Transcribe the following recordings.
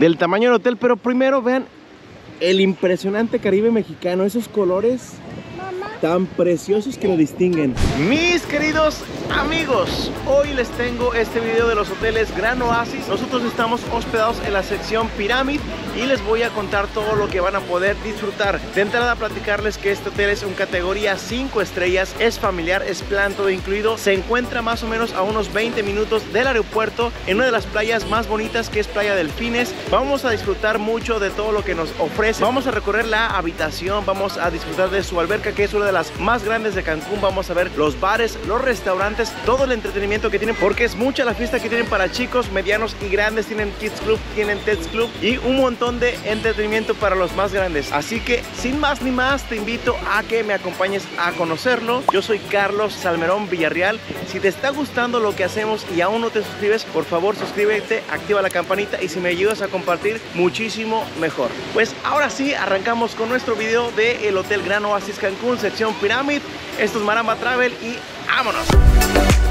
del tamaño del hotel, pero primero vean el impresionante Caribe mexicano, esos colores tan preciosos que lo distinguen. Mis queridos amigos, hoy les tengo este video de los hoteles Gran Oasis. Nosotros estamos hospedados en la sección Pyramid y les voy a contar todo lo que van a poder disfrutar. De entrada platicarles que este hotel es un categoría 5 estrellas, es familiar, es plan todo incluido, se encuentra más o menos a unos 20 minutos del aeropuerto en una de las playas más bonitas que es Playa Delfines. Vamos a disfrutar mucho de todo lo que nos ofrece. Vamos a recorrer la habitación, vamos a disfrutar de su alberca que es una de las más grandes de Cancún. Vamos a ver los bares, los restaurantes, todo el entretenimiento que tienen porque es mucha la fiesta que tienen para chicos, medianos y grandes. Tienen Kids Club, tienen Teds Club y un montón de entretenimiento para los más grandes. Así que sin más ni más te invito a que me acompañes a conocerlo. Yo soy Carlos Salmerón Villarreal. Si te está gustando lo que hacemos y aún no te suscribes, por favor suscríbete, activa la campanita y si me ayudas a compartir, muchísimo mejor. Pues ahora sí, arrancamos con nuestro video del el Hotel Gran Oasis Cancún, sección Pyramid. Esto es Maramba Travel y vámonos.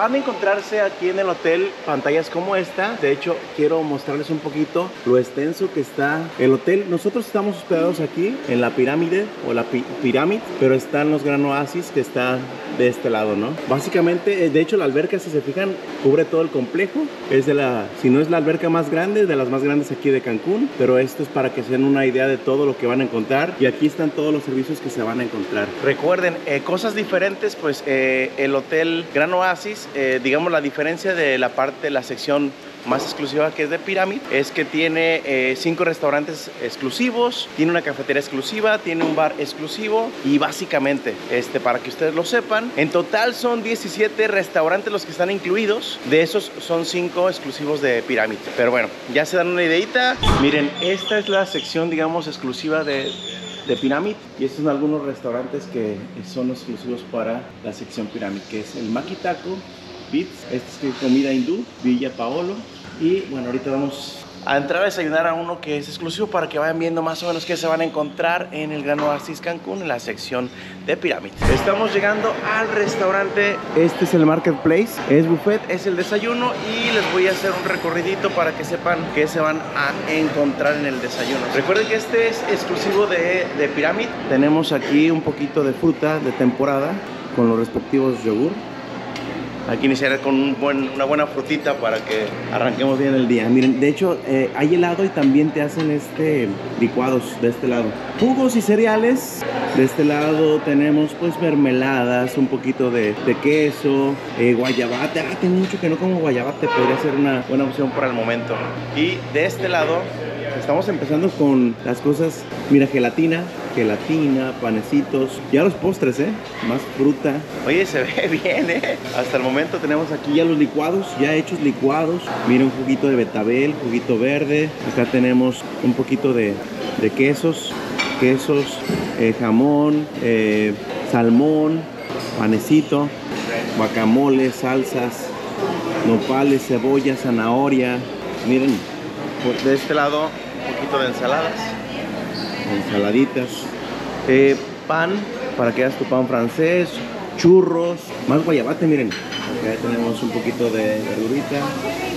Van a encontrarse aquí en el hotel pantallas como esta. De hecho, quiero mostrarles un poquito lo extenso que está el hotel. Nosotros estamos hospedados aquí en la pirámide o la pirámide, pero están los Gran Oasis que está de este lado, ¿no? Básicamente, eh, de hecho, la alberca, si se fijan, cubre todo el complejo. Es de la, si no es la alberca más grande, de las más grandes aquí de Cancún, pero esto es para que se den una idea de todo lo que van a encontrar. Y aquí están todos los servicios que se van a encontrar. Recuerden, eh, cosas diferentes, pues eh, el hotel Gran Oasis, eh, digamos la diferencia de la parte, la sección más exclusiva que es de Pyramid es que tiene eh, cinco restaurantes exclusivos, tiene una cafetería exclusiva, tiene un bar exclusivo y básicamente, este, para que ustedes lo sepan, en total son 17 restaurantes los que están incluidos, de esos son cinco exclusivos de Pyramid. Pero bueno, ya se dan una ideita. Miren, esta es la sección, digamos, exclusiva de, de Pyramid y estos son algunos restaurantes que son exclusivos para la sección Pyramid, que es el Maki Taco, Beats, este es comida hindú, Villa Paolo y bueno, ahorita vamos a entrar a desayunar a uno que es exclusivo para que vayan viendo más o menos qué se van a encontrar en el Gran Oasis Cancún en la sección de Pyramid. Estamos llegando al restaurante, este es el Marketplace, es buffet, es el desayuno y les voy a hacer un recorridito para que sepan qué se van a encontrar en el desayuno. Recuerden que este es exclusivo de, de Pyramid, tenemos aquí un poquito de fruta de temporada con los respectivos yogur hay que iniciar con una buena frutita para que arranquemos bien el día. Miren, de hecho, eh, hay helado y también te hacen este licuados de este lado. Jugos y cereales. De este lado tenemos pues mermeladas, un poquito de, de queso, eh, guayabate. Ah, tengo mucho que no como guayabate, podría ser una buena opción para el momento. Y de este lado estamos empezando con las cosas, mira, gelatina, gelatina, panecitos, ya los postres, ¿eh? Más fruta. Oye, se ve bien, ¿eh? Hasta el momento tenemos aquí ya los licuados, ya hechos licuados. Mira, un juguito de betabel, juguito verde. Acá tenemos un poquito de, de quesos, quesos, eh, jamón, eh, salmón, panecito, guacamole, salsas, nopales, cebolla, zanahoria. Miren, de este lado un poquito de ensaladas, ensaladitas, eh, pan para que hagas tu pan francés, churros, más guayabate, miren. Acá tenemos un poquito de verdurita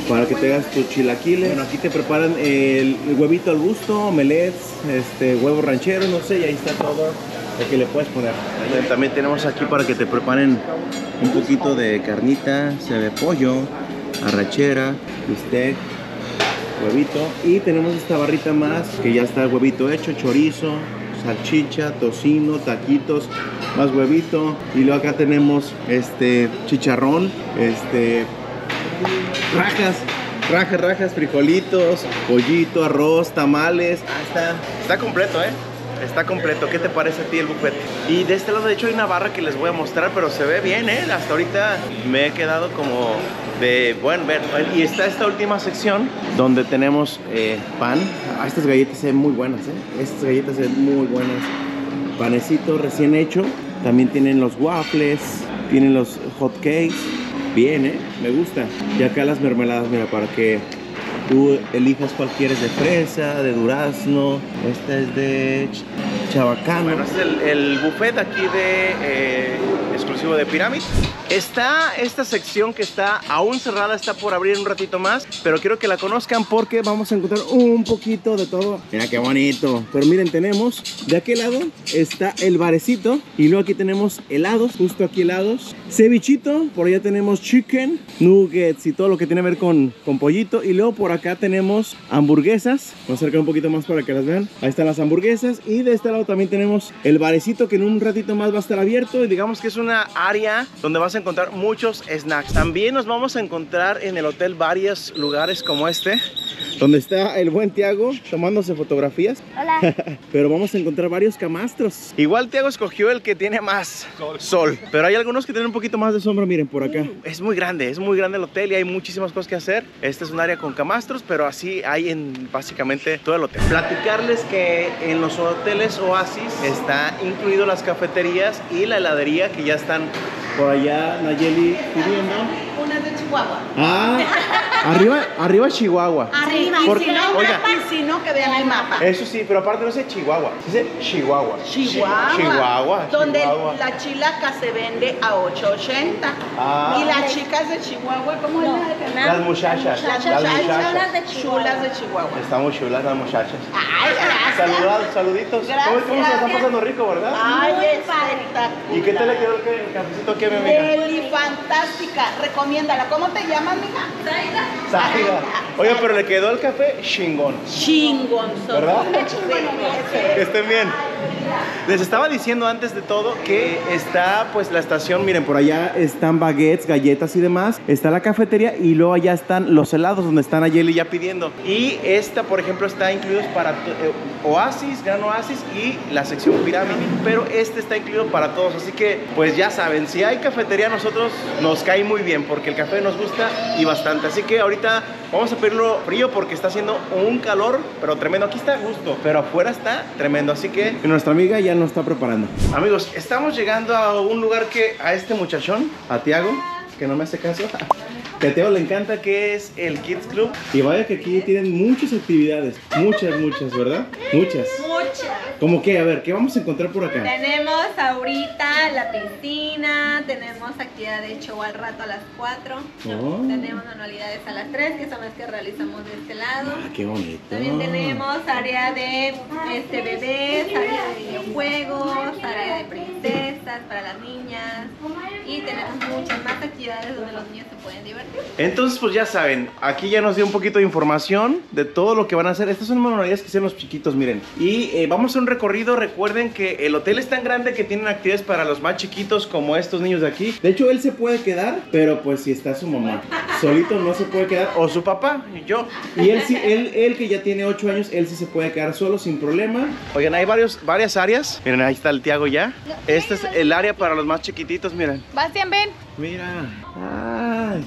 para que te hagas tu chilaquiles. Bueno, aquí te preparan el, el huevito al gusto, omelets, este, huevo ranchero, no sé, y ahí está todo lo que le puedes poner. También tenemos aquí para que te preparen un poquito de carnita, se de pollo, arrachera, bistec, huevito y tenemos esta barrita más que ya está el huevito hecho, chorizo, salchicha, tocino, taquitos, más huevito y luego acá tenemos este chicharrón, este rajas, rajas, rajas, frijolitos, pollito, arroz, tamales, ah, está, está completo, eh. Está completo, ¿qué te parece a ti el buffet? Y de este lado de hecho hay una barra que les voy a mostrar, pero se ve bien, ¿eh? Hasta ahorita me he quedado como de buen ver. Y está esta última sección donde tenemos eh, pan. Ah, estas galletas se ven muy buenas, ¿eh? Estas galletas se ven muy buenas. Panecito recién hecho. También tienen los waffles, tienen los hot cakes. Bien, ¿eh? Me gusta. Y acá las mermeladas, mira, para que tú elijas cuál quieres de fresa, de durazno. Esta es de ch- chabacano. Bueno, este es el, el buffet aquí de eh, exclusivo de Pyramid. Está esta sección que está aún cerrada, está por abrir un ratito más, pero quiero que la conozcan porque vamos a encontrar un poquito de todo. Mira qué bonito. Pero miren, tenemos de aquel lado está el barecito y luego aquí tenemos helados, justo aquí helados. Cevichito, por allá tenemos chicken, nuggets y todo lo que tiene que ver con, con pollito. Y luego por acá tenemos hamburguesas. Vamos a acercar un poquito más para que las vean. Ahí están las hamburguesas. Y de este lado también tenemos el barecito que en un ratito más va a estar abierto. Y digamos que es una área donde vas a encontrar muchos snacks. También nos vamos a encontrar en el hotel varios lugares como este. Donde está el buen Tiago tomándose fotografías. Hola. Pero vamos a encontrar varios camastros. Igual Tiago escogió el que tiene más sol. Pero hay algunos que tienen un poquito más de sombra, miren, por acá. Es muy grande, es muy grande el hotel y hay muchísimas cosas que hacer. Este es un área con camastros, pero así hay en básicamente todo el hotel. Platicarles que en los hoteles Oasis está incluido las cafeterías y la heladería que ya están por allá Nayeli pidiendo. Una de Chihuahua. Ah, arriba, arriba Chihuahua. Arriba. Por- Y si no, oiga. y si no, que vean el mapa. Eso sí, pero aparte no dice Chihuahua, dice Chihuahua. Chihuahua. Chihuahua. Donde Chihuahua. la chilaca se vende a 8.80. Ah. Y las chicas de Chihuahua, ¿cómo es? la- Las muchachas. Las Las muchachas de Chihuahua. chulas de Chihuahua. Están muy chulas las muchachas. Ay, gracias. Saludados, saluditos. ¿Cómo, cómo se están Gracias. pasando rico, verdad? Ay, Muy espectacular. ¿Y qué tal le quedó el, cafecito que mi amiga? Deli, fantástica. Recomiéndala. ¿Cómo te llamas, mija? Oye, pero le quedó el café chingón. Chingón. ¿Verdad? Que estén bien. Les estaba diciendo antes de todo que está pues la estación, miren, por allá están baguettes, galletas y demás, está la cafetería y luego allá están los helados donde están Ayeli ya pidiendo. Y esta, por ejemplo, está incluido para eh, Oasis, Gran Oasis y la sección Pirámide, pero este está incluido para todos, así que pues ya saben, si hay cafetería nosotros nos cae muy bien porque el café nos gusta y bastante, así que ahorita vamos a pedirlo frío porque está haciendo un calor, pero tremendo, aquí está a gusto, pero afuera está tremendo, así que nuestra amiga ya nos está preparando. Amigos, estamos llegando a un lugar que a este muchachón, a Tiago, que no me hace caso, que a Teo le encanta que es el Kids Club. Y vaya que aquí tienen muchas actividades, muchas, muchas, ¿verdad? Muchas. Muchas. ¿Cómo qué? A ver, ¿qué vamos a encontrar por acá? Tenemos ahorita la piscina, tenemos actividad de show al rato a las 4, Oh. tenemos manualidades a las 3, que son las que realizamos de este lado. Ah, qué bonito. También tenemos área de este, bebés, área de videojuegos, área de princesas para las niñas y tenemos muchas más actividades donde los niños pueden divertir. Entonces, pues ya saben, aquí ya nos dio un poquito de información de todo lo que van a hacer. Estas son manualidades que hacen los chiquitos, miren. Y eh, vamos a hacer un recorrido. Recuerden que el hotel es tan grande que tienen actividades para los más chiquitos como estos niños de aquí. De hecho, él se puede quedar, pero pues si está su mamá. Solito no se puede quedar. O su papá, y yo. Y él sí, él, él que ya tiene 8 años, él sí se puede quedar solo sin problema. Oigan, hay varios, varias áreas. Miren, ahí está el Tiago ya. Este es el área para los más chiquititos, miren. Bastian, ven. Mira. Ay.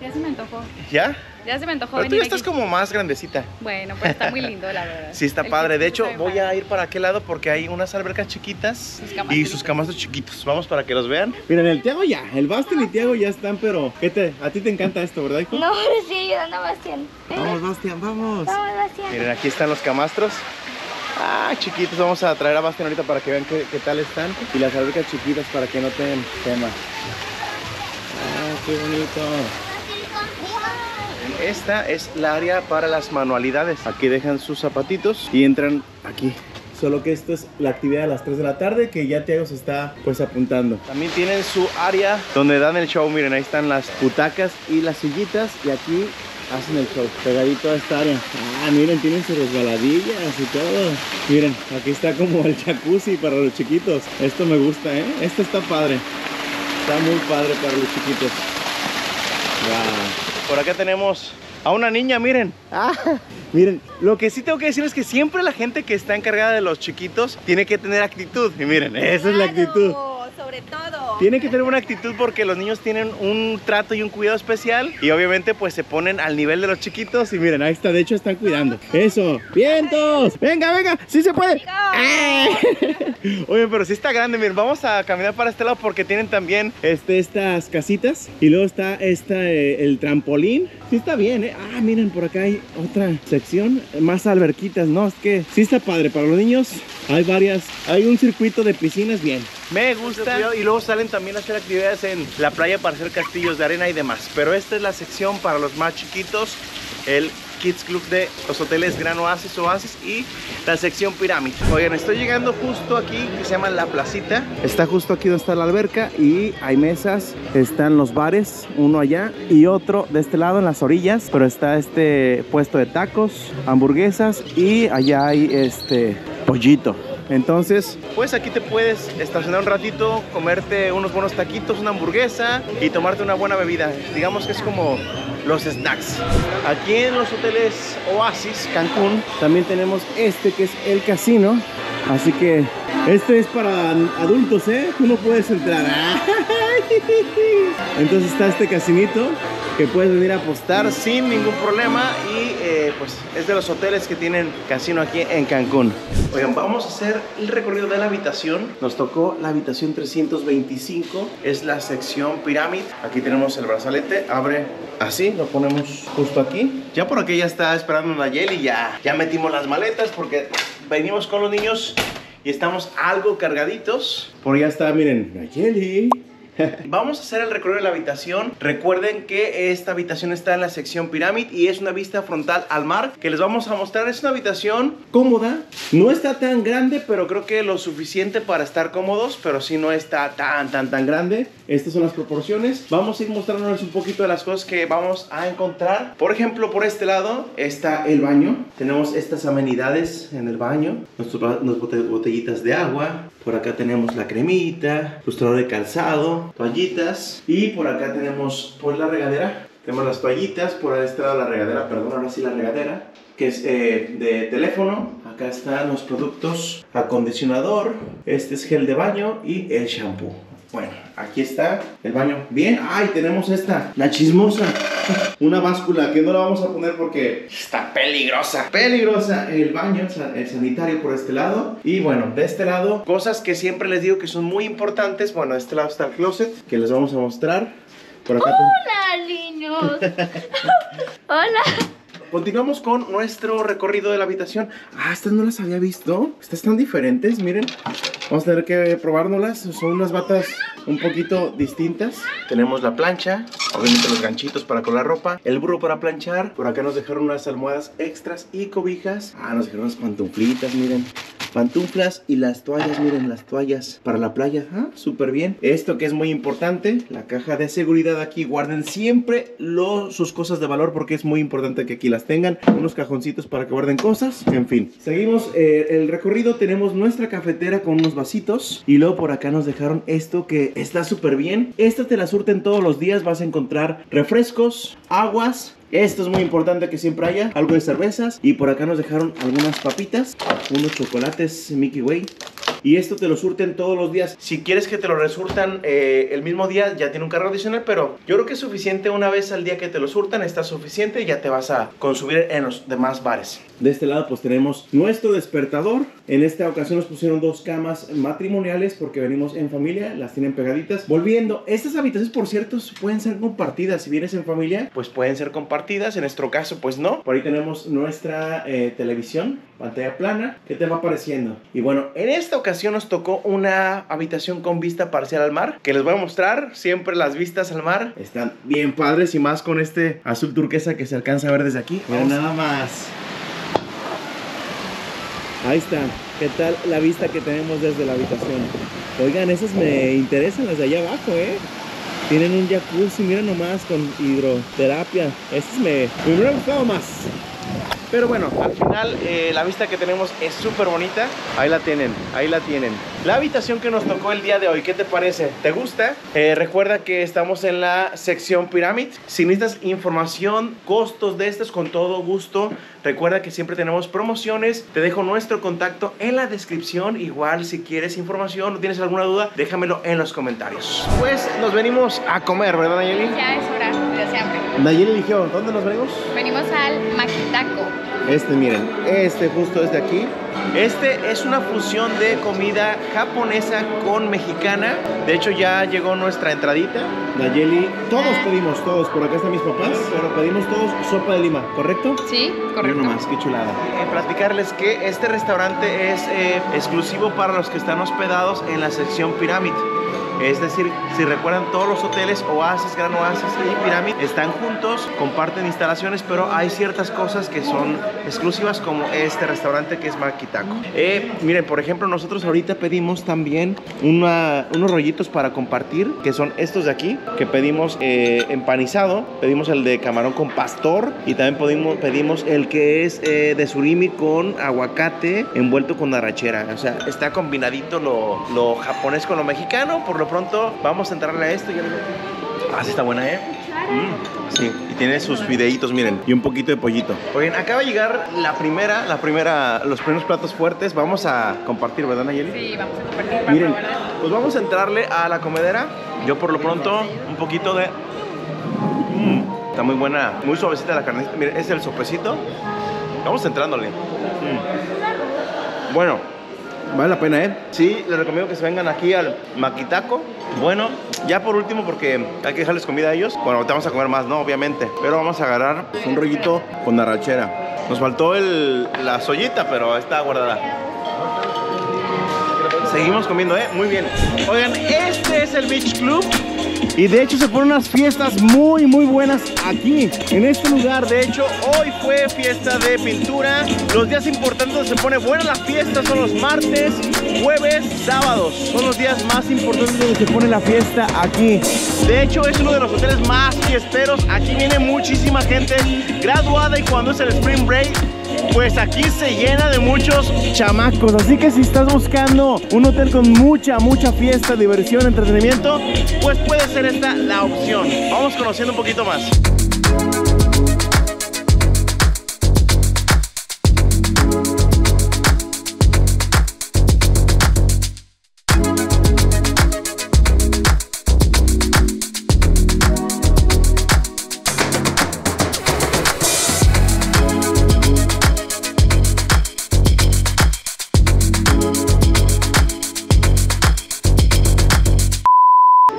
Ya se me antojó. ¿Ya? Ya se me antojó Pero tú venir ya estás aquí. como más grandecita. Bueno, pues está muy lindo, la verdad. Sí, está El padre. De hecho, voy a ir para aquel lado porque hay unas albercas chiquitas Sus y sus camastros chiquitos. Vamos para que los vean. Miren, el Tiago ya, el Bastian y Tiago ya están, pero ¿qué te, a ti te encanta esto, ¿verdad, hijo? No, sí, ayudando a Bastián. Vamos, Bastian, vamos. Vamos, Bastián. Miren, aquí están los camastros. Ah, chiquitos, vamos a traer a Bastian ahorita para que vean qué, qué tal están. Y las albercas chiquitas para que no tengan tema. Qué bonito. Esta es la área para las manualidades. Aquí dejan sus zapatitos y entran aquí. Solo que esto es la actividad a las 3 de la tarde que ya Tiago se está pues apuntando. También tienen su área donde dan el show. Miren, ahí están las butacas y las sillitas y aquí hacen el show. Pegadito a esta área. Ah, miren, tienen sus resbaladillas y todo. Miren, aquí está como el jacuzzi para los chiquitos. Esto me gusta, ¿eh? Esto está padre. Está muy padre para los chiquitos. Wow. Por acá tenemos a una niña, miren. Ah, miren, lo que sí tengo que decir es que siempre la gente que está encargada de los chiquitos tiene que tener actitud. Y miren, esa es la actitud. Sobre todo. Tienen que tener una actitud porque los niños tienen un trato y un cuidado especial y obviamente pues se ponen al nivel de los chiquitos y miren, ahí está, de hecho están cuidando. Eso, vientos, venga, venga, sí se puede. Oye, pero sí está grande, miren, vamos a caminar para este lado porque tienen también este, estas casitas y luego está esta, eh, el trampolín. Sí está bien, ¿eh? Ah, miren, por acá hay otra sección, más alberquitas, ¿no? Es que sí está padre para los niños. Hay varias, hay un circuito de piscinas bien. Me gusta. Y luego salen también a hacer actividades en la playa para hacer castillos de arena y demás. Pero esta es la sección para los más chiquitos. El Kids Club de los hoteles Gran Oasis, Oasis y la sección Pirámide. Oigan, estoy llegando justo aquí que se llama La Placita. Está justo aquí donde está la alberca y hay mesas, están los bares, uno allá y otro de este lado en las orillas, pero está este puesto de tacos, hamburguesas y allá hay este pollito. Entonces, pues aquí te puedes estacionar un ratito, comerte unos buenos taquitos, una hamburguesa y tomarte una buena bebida. Digamos que es como los snacks. Aquí en los hoteles Oasis, Cancún, también tenemos este que es el casino. Así que este es para adultos, ¿eh? Tú no puedes entrar. Entonces está este casinito que puedes venir a apostar sin ningún problema y eh, pues es de los hoteles que tienen casino aquí en Cancún. Oigan, vamos a hacer el recorrido de la habitación. Nos tocó la habitación 325, es la sección pirámide. Aquí tenemos el brazalete, abre así, lo ponemos justo aquí. Ya por aquí ya está esperando Nayeli, ya, ya metimos las maletas porque venimos con los niños y estamos algo cargaditos. Por allá está, miren, Nayeli. Vamos a hacer el recorrido de la habitación. Recuerden que esta habitación está en la sección pirámide y es una vista frontal al mar que les vamos a mostrar. Es una habitación cómoda. No está tan grande, pero creo que lo suficiente para estar cómodos, pero sí no está tan, tan, tan grande. Estas son las proporciones. Vamos a ir mostrándoles un poquito de las cosas que vamos a encontrar. Por ejemplo, por este lado está el baño. Tenemos estas amenidades en el baño. Nuestras botellitas de agua. Por acá tenemos la cremita, lustrador de calzado, toallitas. Y por acá tenemos pues la regadera. Tenemos las toallitas, por este lado la regadera, perdón, ahora sí la regadera, que es eh, de teléfono. Acá están los productos, acondicionador, este es gel de baño y el shampoo. Bueno, aquí está el baño. Bien, ay, tenemos esta, la chismosa. Una báscula que no la vamos a poner porque está peligrosa. Peligrosa. El baño, el sanitario por este lado. Y bueno, de este lado, cosas que siempre les digo que son muy importantes. Bueno, de este lado está el closet que les vamos a mostrar. Por acá Hola, niños. Hola. Continuamos con nuestro recorrido de la habitación. Ah, estas no las había visto. Estas están diferentes, miren. Vamos a tener que probárnoslas. Son unas batas un poquito distintas. Tenemos la plancha, obviamente los ganchitos para colar ropa, el burro para planchar. Por acá nos dejaron unas almohadas extras y cobijas. Ah, nos dejaron unas pantuflitas, miren. Pantuflas y las toallas, miren, las toallas para la playa. Ah, súper bien. Esto que es muy importante, la caja de seguridad aquí. Guarden siempre los, sus cosas de valor porque es muy importante que aquí las tengan. Unos cajoncitos para que guarden cosas. En fin, seguimos eh, el recorrido. Tenemos nuestra cafetera con unos vasitos. Y luego por acá nos dejaron esto que está súper bien. Esta te la surten todos los días. Vas a encontrar refrescos, aguas, esto es muy importante que siempre haya algo de cervezas. Y por acá nos dejaron algunas papitas, unos chocolates Mickey Way. Y esto te lo surten todos los días. Si quieres que te lo resurtan eh, el mismo día, ya tiene un cargo adicional. Pero yo creo que es suficiente una vez al día que te lo surtan. Está suficiente ya te vas a consumir en los demás bares. De este lado pues tenemos nuestro despertador. En esta ocasión nos pusieron dos camas matrimoniales porque venimos en familia. Las tienen pegaditas. Volviendo, estas habitaciones por cierto pueden ser compartidas. Si vienes en familia, pues pueden ser compartidas. En nuestro caso pues no. Por ahí tenemos nuestra eh, televisión, pantalla plana. ¿Qué te va apareciendo? Y bueno, en esta ocasión nos tocó una habitación con vista parcial al mar, que les voy a mostrar. Siempre las vistas al mar están bien padres y más con este azul turquesa que se alcanza a ver desde aquí. Mira nada más. Ahí está. ¿Qué tal la vista que tenemos desde la habitación? Oigan, esas me interesan, las de allá abajo, ¿eh? Tienen un jacuzzi, miren nomás, con hidroterapia. Esas me, me hubiera gustado más. Pero bueno, al final eh, la vista que tenemos es súper bonita. Ahí la tienen, ahí la tienen. La habitación que nos tocó el día de hoy, ¿qué te parece? ¿Te gusta? Eh, recuerda que estamos en la sección Pyramid. Si necesitas información, costos de estos, con todo gusto. Recuerda que siempre tenemos promociones. Te dejo nuestro contacto en la descripción. Igual si quieres información o tienes alguna duda, déjamelo en los comentarios. Pues nos venimos a comer, ¿verdad, Nayeli? Ya es hora, de siempre. Nayeli eligió, ¿dónde nos venimos? Venimos al Maquitaco. Este, miren, este justo es de aquí. Este es una fusión de comida japonesa con mexicana. De hecho, ya llegó nuestra entradita. Nayeli, todos pedimos, todos. Por acá están mis papás, pero pedimos todos sopa de lima, ¿correcto? Sí, Mira correcto. nomás, qué chulada. Eh, platicarles que este restaurante es eh, exclusivo para los que están hospedados en la sección Pyramid. Es decir, si recuerdan todos los hoteles, Oasis, Gran Oasis y Pyramid están juntos, comparten instalaciones, pero hay ciertas cosas que son exclusivas como este restaurante que es Makitako. Eh, miren, por ejemplo, nosotros ahorita pedimos también unos rollitos para compartir, que son estos de aquí, que pedimos eh, empanizado, pedimos el de camarón con pastor y también pedimos, pedimos el que es eh, de surimi con aguacate envuelto con arrachera. O sea, está combinadito lo, lo japonés con lo mexicano. Por lo pronto, vamos a entrarle a esto. Ya lo- Ah, sí está buena, ¿eh? Mm, sí, y tiene sus fideitos, miren, y un poquito de pollito. Oigan, acaba de llegar la primera, la primera, los primeros platos fuertes. Vamos a compartir, ¿verdad, Nayeli? Sí, vamos a compartir para Miren, probar. pues vamos a entrarle a la comedera. Yo por lo pronto un poquito de... Mm, está muy buena, muy suavecita la carnecita. Miren, es el sopecito. Vamos entrándole. Mm. Bueno, vale la pena, ¿eh? Sí, les recomiendo que se vengan aquí al Maquitaco. Bueno, ya por último, porque hay que dejarles comida a ellos. Bueno, vamos a comer más, ¿no? Obviamente. Pero vamos a agarrar un rollito con arrachera. Nos faltó el, la soyita, pero está guardada. Seguimos comiendo, ¿eh? Muy bien. Oigan, este es el Beach Club. Y de hecho se ponen unas fiestas muy, muy buenas aquí, en este lugar. De hecho, hoy fue fiesta de pintura. Los días importantes donde se pone buena la fiesta son los martes, jueves, sábados. Son los días más importantes donde se pone la fiesta aquí. De hecho, es uno de los hoteles más fiesteros. Aquí viene muchísima gente graduada y cuando es el Spring Break, pues aquí se llena de muchos chamacos. Así que si estás buscando un hotel con mucha, mucha fiesta, diversión, entretenimiento, pues puede ser esta la opción. Vamos conociendo un poquito más.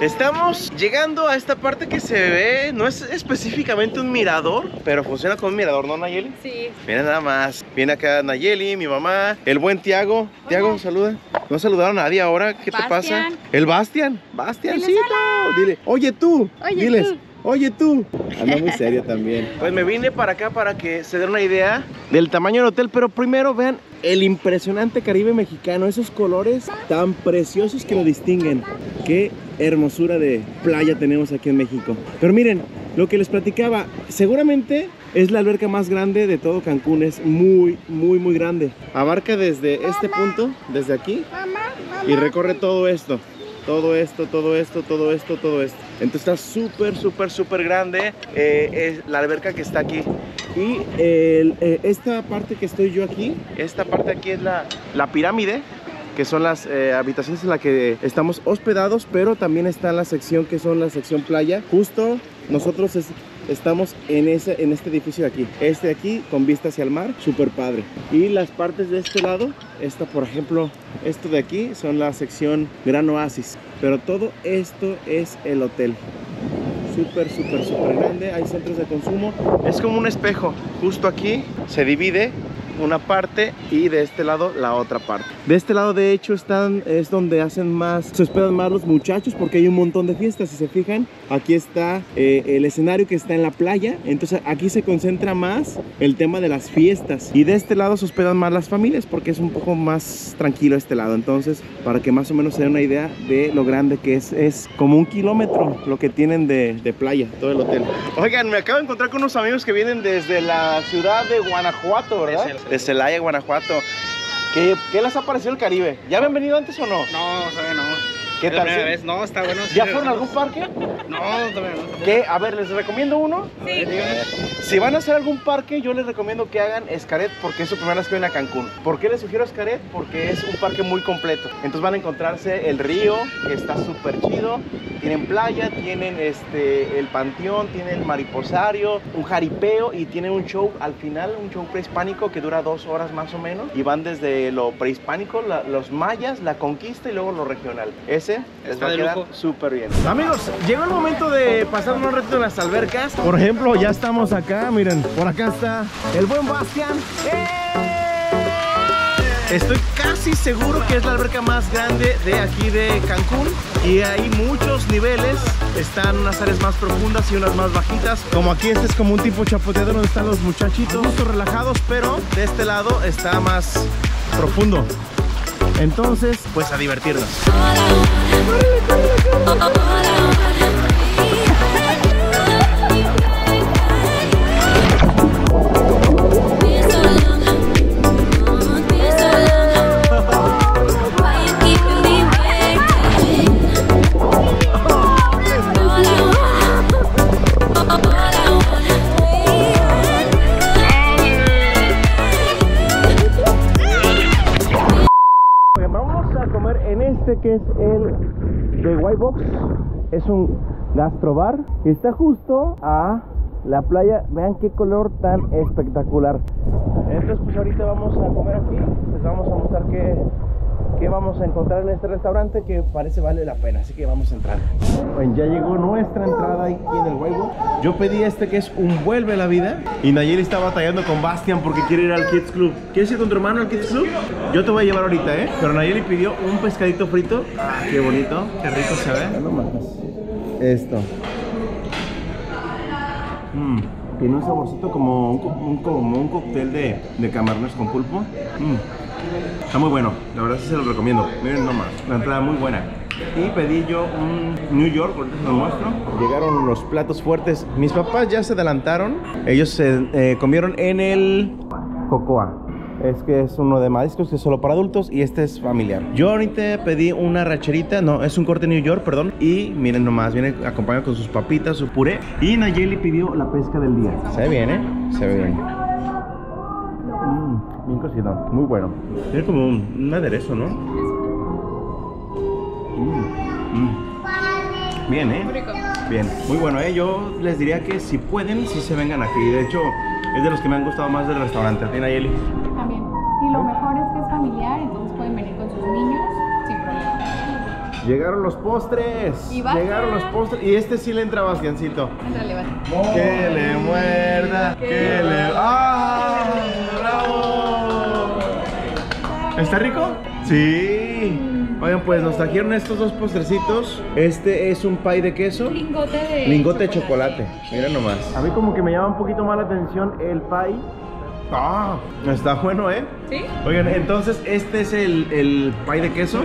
Estamos llegando a esta parte que se ve, no es específicamente un mirador, pero funciona como un mirador, ¿no, Nayeli? Sí, Miren nada más. Viene acá Nayeli, mi mamá, el buen Tiago. Tiago, saluda. No saludaron a nadie ahora. ¿Qué te pasa? Bastian. El Bastian. Bastiancito. Dile, oye tú. Oye Diles. tú. Oye tú. Anda muy serio también. Pues me vine para acá para que se den una idea del tamaño del hotel, pero primero vean el impresionante Caribe mexicano, esos colores tan preciosos que lo distinguen. Qué hermosura de playa tenemos aquí en México. Pero miren, lo que les platicaba, seguramente es la alberca más grande de todo Cancún, es muy, muy, muy grande. Abarca desde este punto, desde aquí, y recorre todo esto. Todo esto, todo esto, todo esto, todo esto. Entonces está súper, súper, súper grande eh, es la alberca que está aquí. Y eh, esta parte que estoy yo aquí, esta parte aquí es la, la pirámide, que son las eh, habitaciones en las que estamos hospedados, pero también está la sección que son la sección playa. Justo nosotros es- estamos en, ese, en este edificio de aquí. Este de aquí con vista hacia el mar, súper padre. Y las partes de este lado, esta por ejemplo, esto de aquí son la sección Gran Oasis. Pero todo esto es el hotel súper, súper, súper grande. Hay centros de consumo. Es como un espejo. Justo aquí se divide una parte y de este lado la otra parte. De este lado de hecho están, es donde hacen más, se hospedan más los muchachos porque hay un montón de fiestas. Si se fijan, aquí está eh, el escenario que está en la playa. Entonces aquí se concentra más el tema de las fiestas. Y de este lado se hospedan más las familias porque es un poco más tranquilo este lado. Entonces, para que más o menos se den una idea de lo grande que es, es como un kilómetro lo que tienen de, de playa, todo el hotel. Oigan, me acabo de encontrar con unos amigos que vienen desde la ciudad de Guanajuato, ¿verdad? De Celaya, Guanajuato. ¿Qué, ¿Qué les ha parecido el Caribe? ¿Ya habían venido antes o no? No, todavía no. ¿Qué la tal? primera ¿Sí? vez. No, está bueno. sí, ¿Ya fueron a algún parque? No, todavía no. ¿Qué? A ver, les recomiendo uno. Sí. Si van a hacer algún parque, yo les recomiendo que hagan Escaret porque es su primera vez que vienen a Cancún. ¿Por qué les sugiero Escaret? Porque es un parque muy completo. Entonces van a encontrarse el río, que está súper chido. Tienen playa, tienen este, el panteón, tienen el mariposario, un jaripeo y tienen un show al final, un show prehispánico que dura dos horas más o menos. Y van desde lo prehispánico, la- los mayas, la conquista y luego lo regional. Ese les Está va a quedar súper bien. Amigos, llegó el momento de pasar un reto en las albercas. Por ejemplo, ya estamos acá, miren, por acá está el buen Bastian. ¡Eh! Estoy casi seguro que es la alberca más grande de aquí de Cancún y hay muchos niveles, están unas áreas más profundas y unas más bajitas. Como aquí este es como un tipo chapoteador donde están los muchachitos, justo relajados, pero de este lado está más profundo. Entonces, pues a divertirnos. Que es el de White Box. Es un gastrobar y está justo a la playa. Vean qué color tan espectacular. Entonces, pues ahorita vamos a comer aquí. Les vamos a mostrar qué, qué vamos a encontrar en este restaurante que parece vale la pena. Así que vamos a entrar. Bueno, ya llegó nuestra entrada aquí en el Box. Yo pedí este que es un vuelve la vida. Y Nayeli está batallando con Bastian porque quiere ir al Kids Club. ¿Quieres ir con tu hermano al Kids Club? Yo te voy a llevar ahorita, ¿eh? Pero Nayeli pidió un pescadito frito. Ah, qué bonito. Qué rico se ve. No. Esto. Mm, tiene un saborcito como un, co- un- como un cóctel de, de camarones con pulpo. Mm, Está muy bueno, la verdad sí se lo recomiendo. Miren nomás, la entrada muy buena. Y pedí yo un New York, ahorita se lo muestro. Llegaron los platos fuertes. Mis papás ya se adelantaron. Ellos se eh, comieron en el Cocoa. Es que es uno de mariscos que es solo para adultos y este es familiar. Yo ahorita pedí una racherita, no, es un corte New York, perdón. Y miren nomás, viene acompañado con sus papitas, su puré. Y Nayeli pidió la pesca del día. Se ve bien, ¿eh? Se ve bien. Muy bueno. Tiene como un, un aderezo, ¿no? Mm, mm. Bien, ¿eh? Bien, muy bueno, ¿eh? Yo les diría que si pueden, si se vengan aquí. De hecho, es de los que me han gustado más del restaurante. ¿A ti, Nayeli? También. Y lo mejor es que es familiar, entonces pueden venir con sus niños sin problema. Llegaron los postres. Y. Llegaron los postres. Y este sí le entra a Bastiancito. Entrale, va. Que le muerda, que le... ¡Ah! ¿Está rico? Sí. Oigan, pues nos trajeron estos dos postrecitos. Este es un pie de queso. Lingote de Lingote de chocolate. Mira nomás. A mí como que me llama un poquito más la atención el pie. Ah, está bueno, ¿eh? ¿Sí? Oigan, entonces este es el, el pie de queso.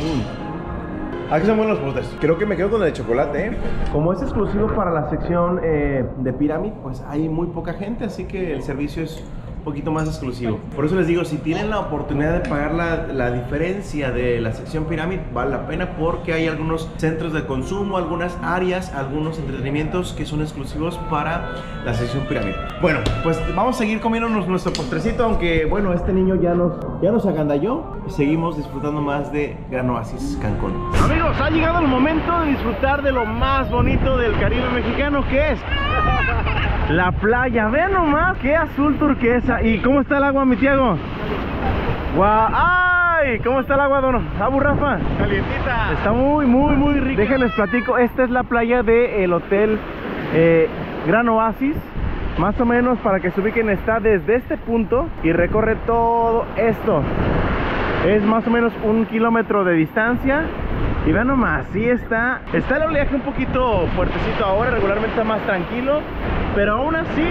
Mm. Aquí son buenos los postres. Creo que me quedo con el de chocolate, ¿eh? Como es exclusivo para la sección eh, de Pyramid, pues hay muy poca gente, así que el servicio es poquito más exclusivo. Por eso les digo, si tienen la oportunidad de pagar la, la diferencia de la sección Pyramid, vale la pena porque hay algunos centros de consumo, algunas áreas, algunos entretenimientos que son exclusivos para la sección Pyramid. Bueno, pues vamos a seguir comiéndonos nuestro postrecito, aunque bueno, este niño ya nos, ya nos agandalló seguimos disfrutando más de Gran Oasis Cancún. Amigos, ha llegado el momento de disfrutar de lo más bonito del Caribe mexicano, que es la playa. Vean nomás qué azul turquesa. ¿Y cómo está el agua, mi Tiago? ¡Guau! ¡Ay! ¿Cómo está el agua, don Abu Rafa? Calientita. Está muy, muy, muy rica. Déjenles platico. Esta es la playa del hotel eh, Gran Oasis. Más o menos para que se ubiquen está desde este punto y recorre todo esto. Es más o menos un kilómetro de distancia. Y vean nomás, sí está. Está el oleaje un poquito fuertecito ahora, regularmente está más tranquilo. Pero aún así,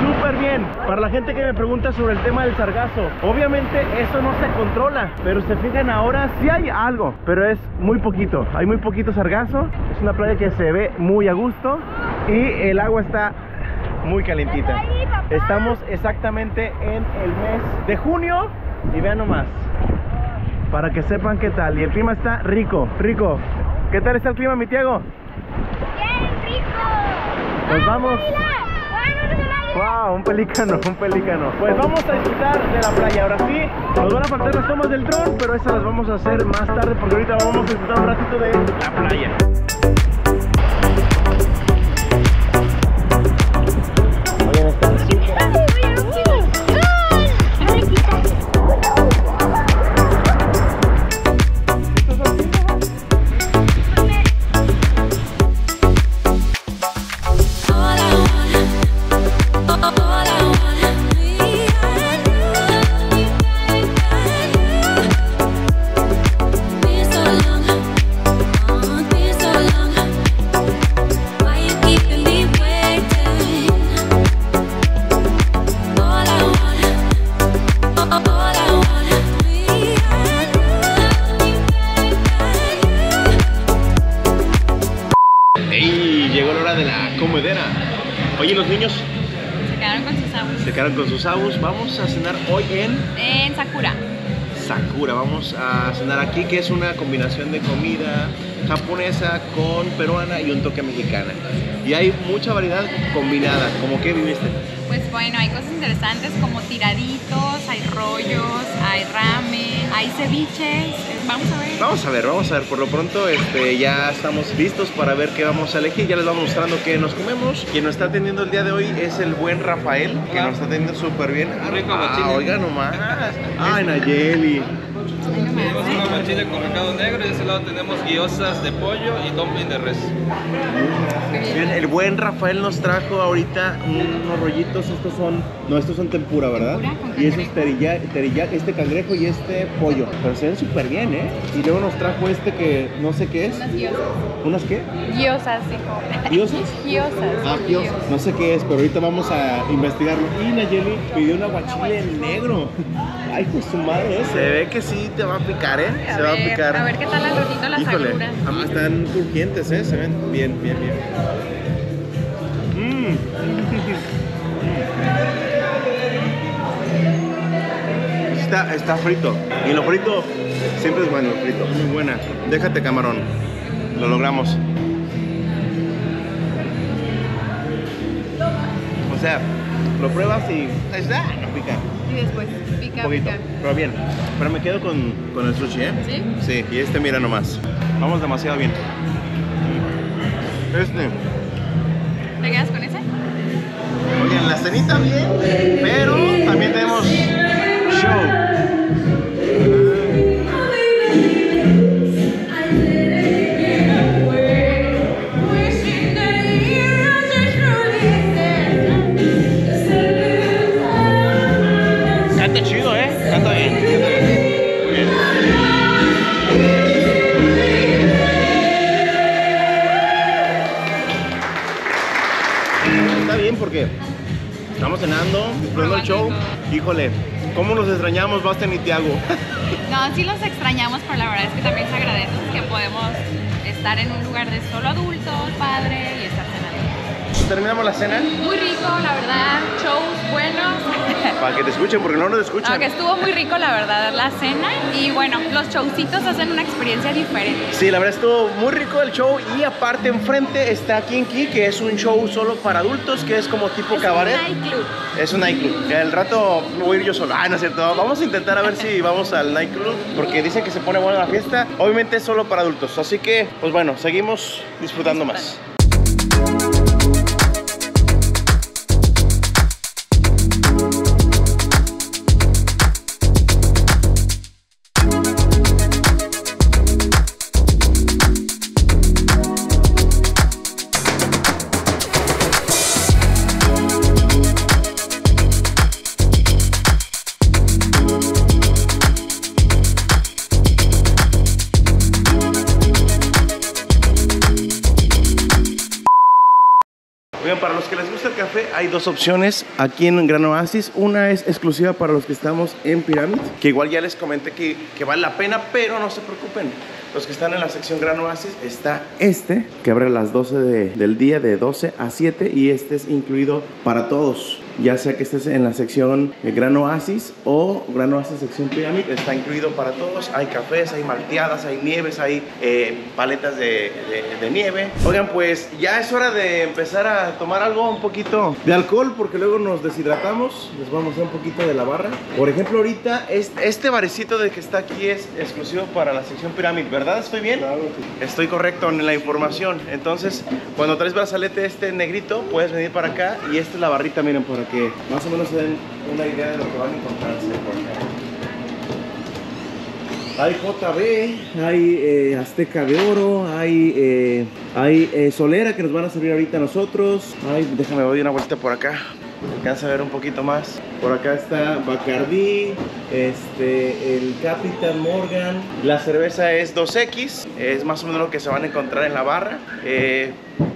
súper bien. Para la gente que me pregunta sobre el tema del sargazo, obviamente eso no se controla. Pero se fijan ahora, sí hay algo, pero es muy poquito. Hay muy poquito sargazo. Es una playa que se ve muy a gusto. Y el agua está muy calientita. Estamos exactamente en el mes de junio. Y vean nomás para que sepan qué tal. Y el clima está rico, rico. ¿Qué tal está el clima, mi Tiago? ¡Bien rico! Pues vamos. ¡Vámonos Wow, un pelícano, un pelícano. Pues vamos a disfrutar de la playa. Ahora sí, nos van a faltar las tomas del dron, pero esas las vamos a hacer más tarde porque ahorita vamos a disfrutar un ratito de la playa. Oye, los niños Se quedaron con sus abuelos. se quedaron con sus abus. Vamos a cenar hoy en En Sakura. Sakura. Vamos a cenar aquí, que es una combinación de comida japonesa con peruana y un toque mexicana. Y hay mucha variedad combinada. ¿Cómo que viviste? Pues bueno, hay cosas interesantes como tiraditos, hay rollos, hay ramen, hay ceviches. Vamos a ver. Vamos a ver, vamos a ver. Por lo pronto este, ya estamos listos para ver qué vamos a elegir. Ya les vamos mostrando qué nos comemos. Quien nos está atendiendo el día de hoy es el buen Rafael, que nos está atendiendo súper bien. Rico ah, oiga nomás. Ay, Nayeli. Tenemos una manchilla con recado negro y de ese lado tenemos guiosas de pollo y dumpling de res. Bien, el buen Rafael nos trajo ahorita unos rollitos, estos son, no, estos son tempura, ¿verdad? Tempura y eso es cangrejo. teriyaki, teriyaki, este cangrejo y este pollo, pero se ven súper bien, ¿eh? Y luego nos trajo este que no sé qué es, Unas guiosas. ¿unas qué? Guiosas, hijo. ¿Diosas? Guiosas. Ah, Dios, no sé qué es, pero ahorita vamos a investigarlo. Y Nayeli pidió un aguachile negro. Ay, pues su madre, ¿eh? se ve que sí te va a picar, ¿eh? A se va a picar. a ver qué tal al ratito las Híjole, ah, están crujientes, ¿eh? Se ven bien, bien, bien. Mm. Está, está frito. Y lo frito siempre es bueno, frito. Muy buena. Déjate camarón. Lo logramos. O sea, lo pruebas y está. Y después pica, poquito, pica. pero bien. Pero me quedo con, con el sushi, ¿eh? ¿Sí? Sí, y este mira nomás. Vamos demasiado bien. Este. ¿Te quedas con ese? Oigan, la cenita bien, pero también tenemos show. Híjole, ¿cómo nos extrañamos Bastian y Tiago? No, sí los extrañamos, pero la verdad es que también se agradece que podemos estar en un lugar de solo adultos, padre. Terminamos la cena Muy rico, la verdad, shows buenos. para que te escuchen porque no nos escuchan. Aunque estuvo muy rico, la verdad, la cena. Y bueno, los showcitos hacen una experiencia diferente. Sí, la verdad estuvo muy rico el show y aparte enfrente está Kinky, que es un show solo para adultos, que es como tipo Es cabaret. un nightclub. Es un nightclub. Al rato voy a ir yo solo. Ah, no es cierto. Vamos a intentar a ver si vamos al nightclub. Porque dicen que se pone buena la fiesta. Obviamente es solo para adultos. Así que, pues bueno, seguimos disfrutando más. Hay dos opciones aquí en Gran Oasis. Una es exclusiva para los que estamos en Pyramid, que igual ya les comenté que, vale la pena, pero no se preocupen. Los que están en la sección Gran Oasis está este, que abre a las 12 de- del día, de 12 a 7, y este es incluido para todos. Ya sea que estés en la sección eh, Gran Oasis o Gran Oasis sección Pyramid, está incluido para todos. Hay cafés, hay malteadas, hay nieves, hay eh, paletas de, de- de nieve. Oigan, pues ya es hora de empezar a tomar algo, un poquito de alcohol, porque luego nos deshidratamos. Les vamos a mostrar un poquito de la barra. Por ejemplo, ahorita este, este barecito de que está aquí es exclusivo para la sección Pyramid, ¿verdad? ¿Estoy bien? Estoy correcto en la información. Entonces, cuando traes brazalete este negrito, puedes venir para acá y esta es la barrita, miren, para que más o menos se den una idea de lo que van a encontrarse por acá. Hay JB, hay eh, Azteca de Oro, hay, eh, hay eh, Solera que nos van a servir ahorita a nosotros. Ay, déjame doy una vuelta por acá. Alcanza a ver un poquito más. Por acá está Bacardi, este, el Capitán Morgan. La cerveza es 2X, es más o menos lo que se van a encontrar en la barra. Eh,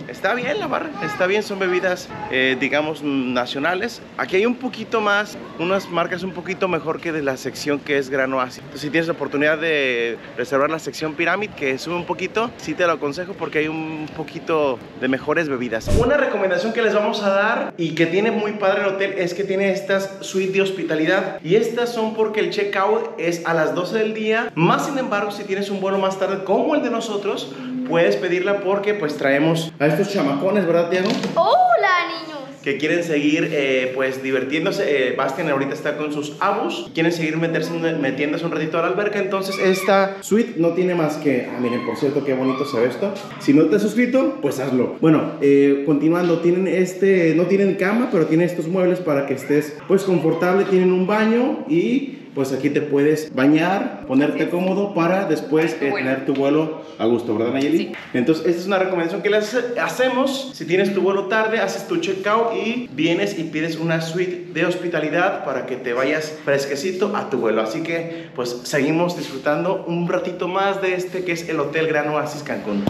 Está bien la barra, está bien, son bebidas, eh, digamos, nacionales. Aquí hay un poquito más, unas marcas un poquito mejor que de la sección que es Gran Oasis. Entonces, si tienes la oportunidad de reservar la sección Pyramid, que sube un poquito, sí te lo aconsejo porque hay un poquito de mejores bebidas. Una recomendación que les vamos a dar y que tiene muy padre el hotel es que tiene estas suites de hospitalidad. Y estas son porque el checkout es a las 12 del día. Más sin embargo, si tienes un vuelo más tarde como el de nosotros, puedes pedirla porque pues traemos a estos chamacones, ¿verdad, Tiago? Hola, niños. Que quieren seguir eh, pues divirtiéndose. Eh, Bastian ahorita está con sus abus. Quieren seguir meterse, metiéndose un ratito a la alberca. Entonces esta suite no tiene más que... Ah, miren, por cierto, qué bonito se ve esto. Si no te has suscrito, pues hazlo. Bueno, eh, continuando. Tienen este... No tienen cama, pero tienen estos muebles para que estés pues confortable. Tienen un baño y pues aquí te puedes bañar, ponerte cómodo para después eh, tener tu vuelo a gusto, ¿verdad Nayeli? Entonces, esta es una recomendación que les hacemos. Si tienes tu vuelo tarde, haces tu checkout y vienes y pides una suite de hospitalidad para que te vayas fresquecito a tu vuelo. Así que, pues seguimos disfrutando un ratito más de este que es el Hotel Gran Oasis Cancún.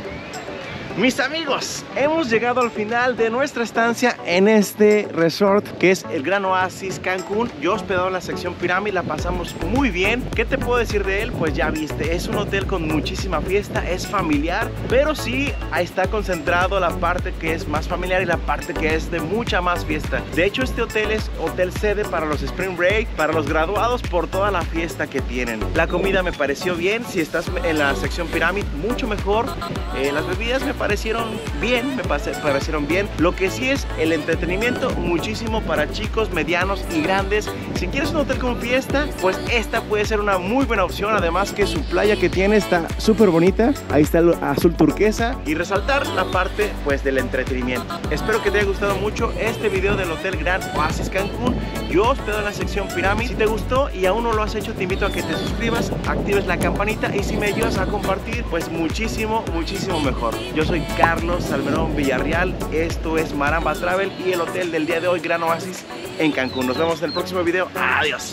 Mis amigos, hemos llegado al final de nuestra estancia en este resort que es el Gran Oasis Cancún. Yo hospedado en la sección Pirámide, la pasamos muy bien. ¿Qué te puedo decir de él? Pues ya viste, es un hotel con muchísima fiesta, es familiar, pero sí está concentrado la parte que es más familiar y la parte que es de mucha más fiesta. De hecho, este hotel es hotel sede para los Spring Break, para los graduados por toda la fiesta que tienen. La comida me pareció bien, si estás en la sección Pirámide, mucho mejor. Eh, las bebidas me parecieron bien, me parecieron bien. Lo que sí es el entretenimiento, muchísimo para chicos, medianos y grandes. Si quieres un hotel con fiesta, pues esta puede ser una muy buena opción. Además que su playa que tiene está súper bonita. Ahí está el azul turquesa. Y resaltar la parte pues del entretenimiento. Espero que te haya gustado mucho este video del Hotel Gran Oasis Cancún. Yo hospedo en la sección Pirámide. Si te gustó y aún no lo has hecho, te invito a que te suscribas, actives la campanita y si me ayudas a compartir, pues muchísimo, muchísimo mejor. Yo Carlos Salmerón Villarreal. Esto es Maramba Travel y el hotel del día de hoy, Gran Oasis en Cancún. Nos vemos en el próximo video. Adiós.